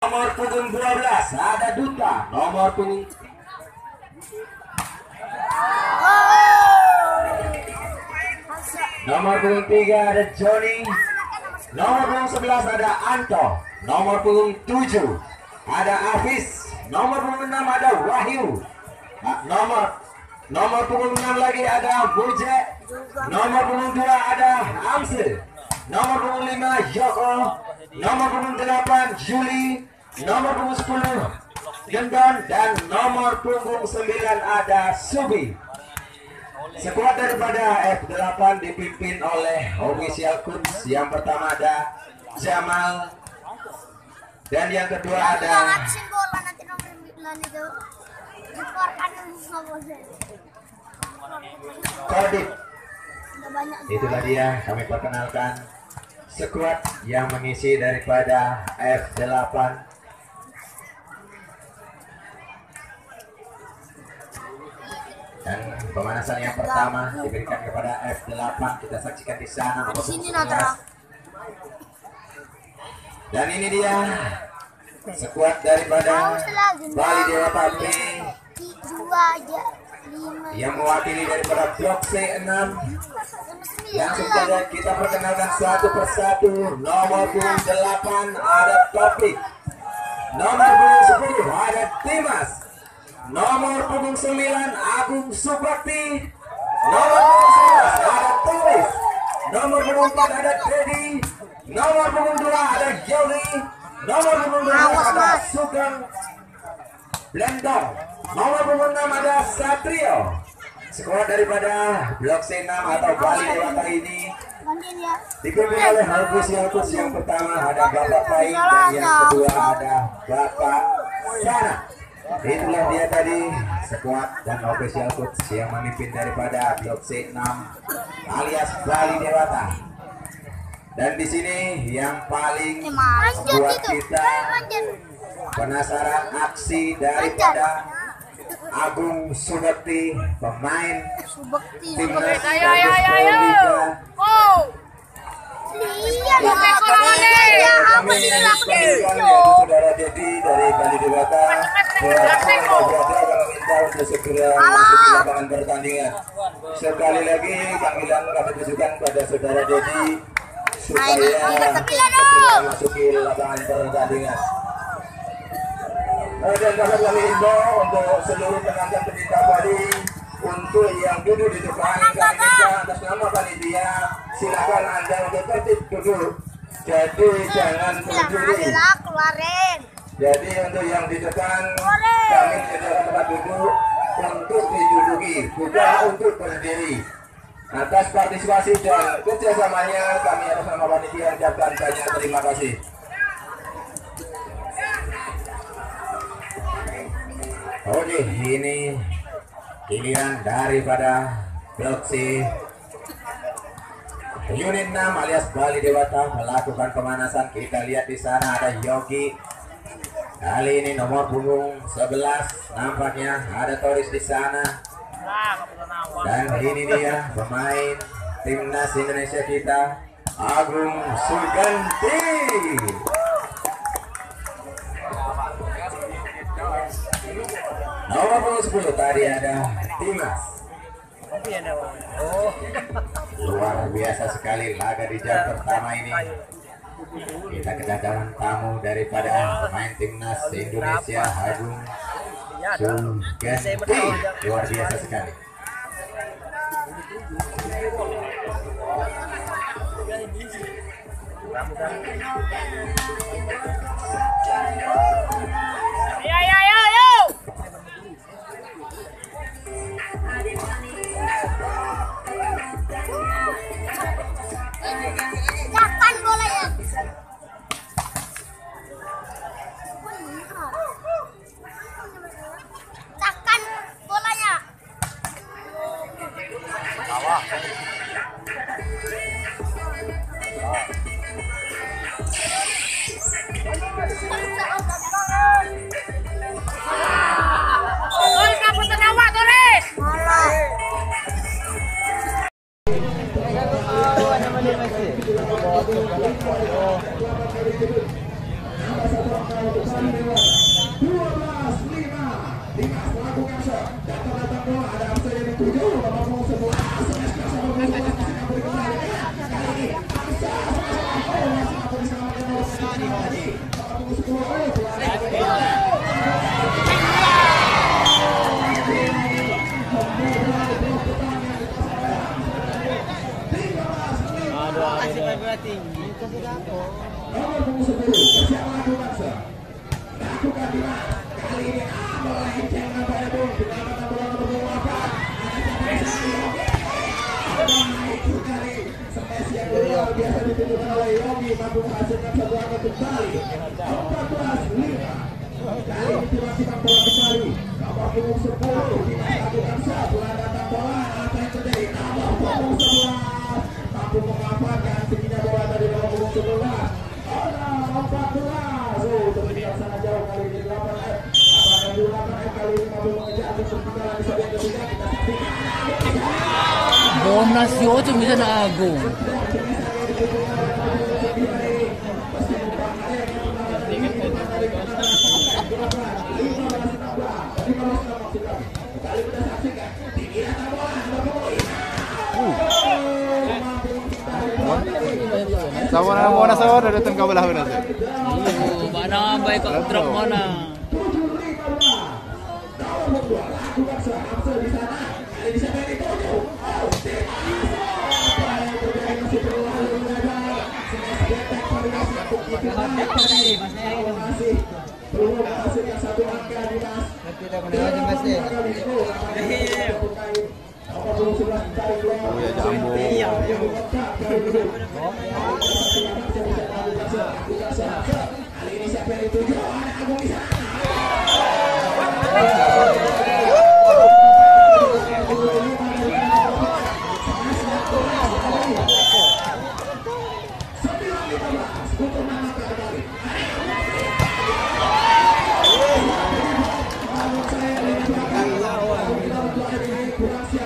Nomor punggung 12 ada Duta. Nomor punggung Nomor punggung 3 ada Johnny. Nomor punggung 11 ada Anto. Nomor punggung 7 ada Afis. Nomor punggung 6 ada Wahyu. Nah, nomor nomor punggung 6 lagi ada Buje. Nomor punggung 2 ada Amsil. Nomor punggung 5 Joko. Nomor punggung 8 Juli. Nomor punggung 10 Gendon dan nomor punggung 9 ada Subi. Sekuat daripada F8 dipimpin oleh official Kunz. Yang pertama ada Jamal dan yang kedua ada ngabisin bola nanti nomor 9 itu dikeluarkan sama bosnya Kodik. Itulah dia kami perkenalkan sekuat yang mengisi daripada F8 dan pemanasan yang pertama diberikan kepada F8 kita saksikan di sana. Nomor di sini 11. Natra dan ini dia sekuat daripada Bali Dewa Pabri lima. Yang mewakili daripada blok C6 Langsung saja kita perkenalkan satu persatu. Nomor punggung 8 ada Topik. Nomor punggung 10 ada Dimas Nomor punggung 9 Agung Subakti Nomor punggung 11 ada Tulis. Nomor punggung 4 ada Dedi Nomor punggung 2 ada Jody Nomor punggung 2 Awas, ada. Sugeng Blendong. Nomor punggung 6 ada Satrio Sekuat daripada Blok C6 atau Bali Dewata ini dipimpin oleh Halkus Yalkus yang pertama ada Bapak Pai dan yang kedua ada Bapak Sana. Itulah dia tadi sekuat dan official coach yang memimpin daripada Blok C6 alias Bali Dewata. Dan di sini yang paling itu kita manjat penasaran aksi daripada Agung Subakti pemain. Subekti timnas Ayo, ayo, ayo, Oh, iya ya Korone. ya apa sih saudara Dedi dari Bali Dewata. Lapangan pertandingan. Sekali lagi panggilan kami tujukan pada saudara Dedi supaya dong. memasuki lapangan pertandingan dan dapat kami himbau untuk seluruh tenaga pendidik Bali untuk yang duduk di depan kami minta atas nama panitia. Silakan anda untuk tertib duduk. Jadi jangan berdiri jadi untuk yang di depan kami menyediakan tempat duduk untuk diduduki. Bukan untuk berdiri. Atas partisipasi dan kerjasamanya kami atas nama panitia ucapkan banyak terima kasih Oke, ini giliran daripada Blok C Unit 6 alias Bali Dewata melakukan pemanasan. Kita lihat di sana ada Yogi. Kali ini nomor punggung 11 nampaknya ada Toris di sana. Dan ini dia pemain timnas Indonesia kita Agung Suganti. Nomor punggung 10 tadi ada Dimas. Luar biasa sekali laga di jam pertama ini. Kita kedatangan tamu daripada pemain timnas Indonesia Agung Suganti. Luar biasa sekali. ayo, oleh Sani lagi nomor punggung 10 pelari nomor punggung 10 bersiap melakukan shot lakukan Dimas kali ini ah melenceng nampaknya bung penyelamatan bola nomor punggung 8 ada itu kali smash yang luar biasa ditunjukkan oleh Yogi mampu menghasilkan satu angka kembali 14 5 kali ini tiba-tiba bola kembali nomor punggung 10 Dimas lakukan datang bola apa yang terjadi nomor punggung 11 bago. Sama-sama mana sama ada datang kau belah mana tu? Oh, mana baik kau drop mana? Ambay ka drop mo na. belum menghasilkan satu Tidak menawan mas. Nomor punggung 11 tarik keluar. Jambu. Yang melekat kali ini. Kali ini siapa yang dituju? Ada Agung di Gracias.